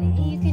You.